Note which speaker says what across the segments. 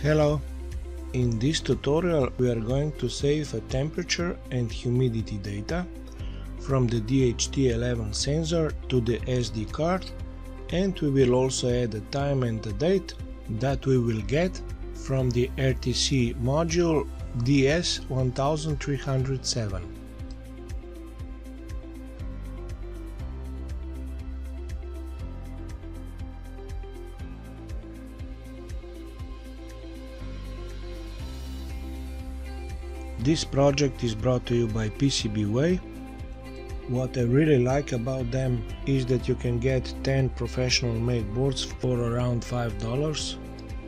Speaker 1: Hello! In this tutorial we are going to save a temperature and humidity data from the DHT11 sensor to the SD card and we will also add a time and a date that we will get from the RTC module DS1307. This project is brought to you by PCBWay. What I really like about them is that you can get 10 professional made boards for around $5,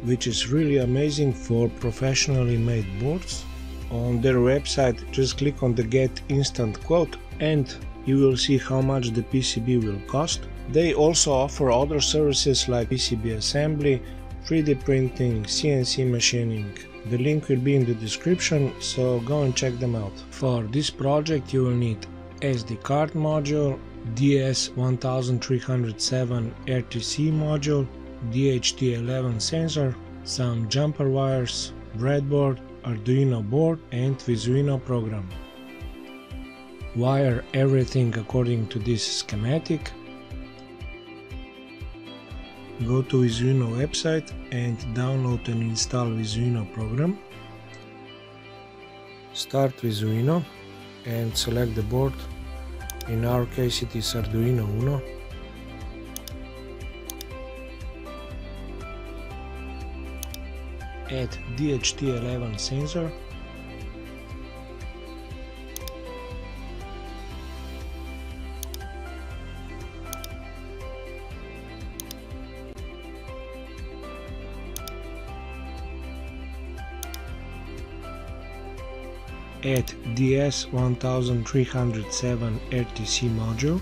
Speaker 1: which is really amazing for professionally made boards. On their website just click on the get instant quote and you will see how much the PCB will cost. They also offer other services like PCB assembly, 3D printing, CNC machining, the link will be in the description, so go and check them out. For this project you will need SD card module, DS1307 RTC module, DHT11 sensor, some jumper wires, breadboard, Arduino board and Visuino program. Wire everything according to this schematic go to Visuino website and download and install Visuino program. Start Visuino and select the board. In our case it is Arduino Uno. Add DHT11 sensor add DS1307 RTC module.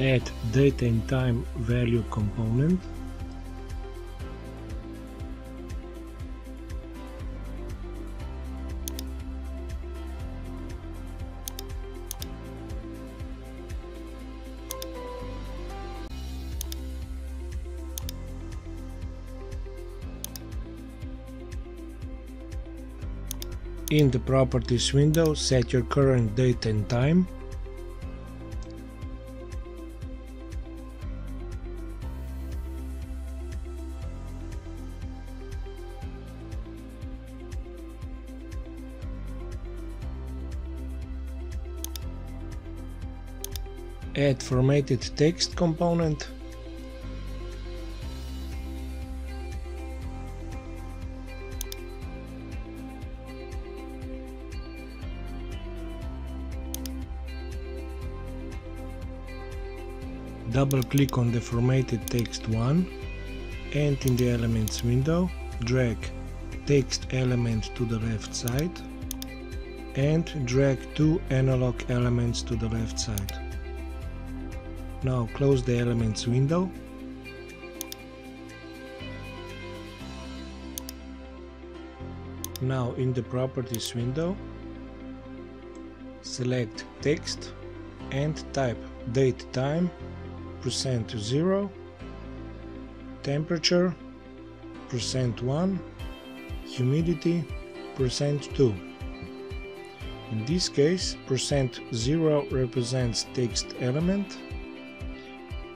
Speaker 1: Add date and time value component In the Properties window, set your current date and time. Add formatted text component double click on the formatted text 1 and in the elements window drag text element to the left side and drag two analog elements to the left side. Now close the elements window Now in the properties window select text and type date time percent to 0 temperature percent 1 humidity percent 2 in this case percent 0 represents text element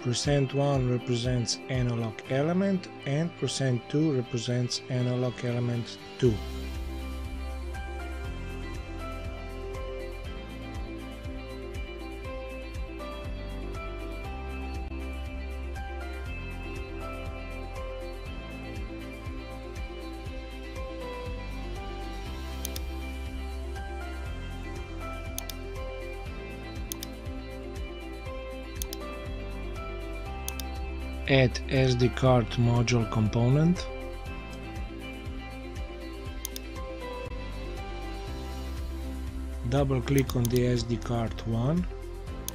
Speaker 1: percent 1 represents analog element and percent 2 represents analog element 2 add SD card module component double click on the SD card 1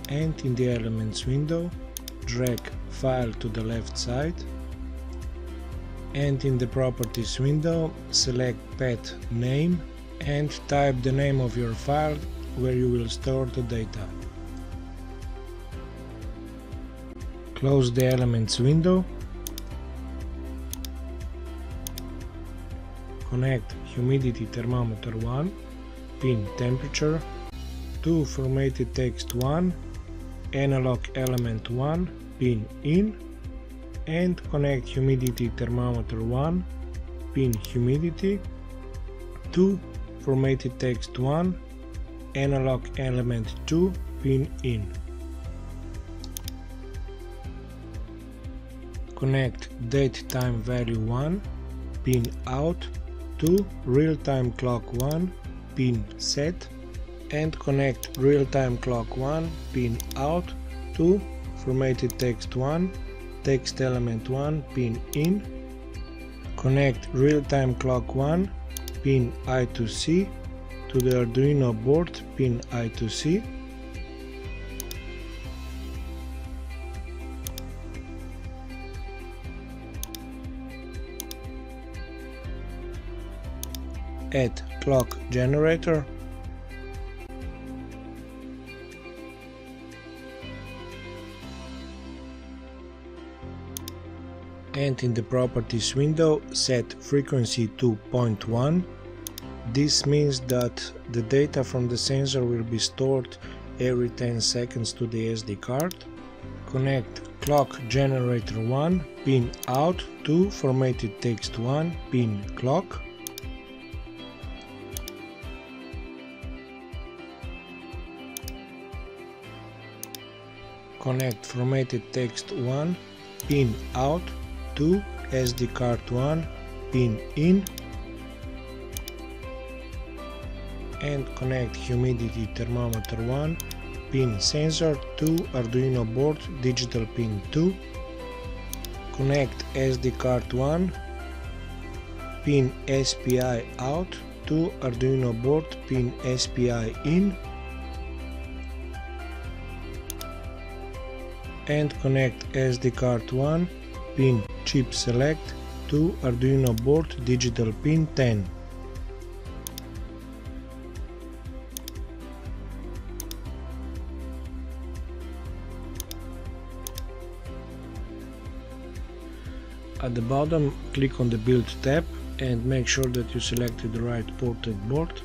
Speaker 1: and in the elements window drag file to the left side and in the properties window select path name and type the name of your file where you will store the data. Close the elements window. Connect humidity thermometer 1, pin temperature, 2 formatted text 1, analog element 1, pin in, and connect humidity thermometer 1, pin humidity, 2 formatted text 1, analog element 2, pin in. Connect date time value 1, pin out, to real-time clock 1, pin set, and connect real-time clock 1, pin out, to formatted text 1, text element 1 pin in, connect real-time clock 1 pin I2C to the Arduino board pin I2C, add clock generator. And in the properties window set frequency to 0.1 this means that the data from the sensor will be stored every 10 seconds to the SD card. Connect clock generator 1 pin out to formatted text 1 pin clock connect formatted text 1 pin out to SD card 1 pin in and connect humidity thermometer 1 pin sensor to Arduino board digital pin 2 connect SD card 1 pin SPI out to Arduino board pin SPI in and connect SD card 1 pin chip select to Arduino board digital pin 10. At the bottom click on the build tab and make sure that you selected the right ported board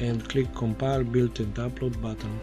Speaker 1: and click compile build and upload button.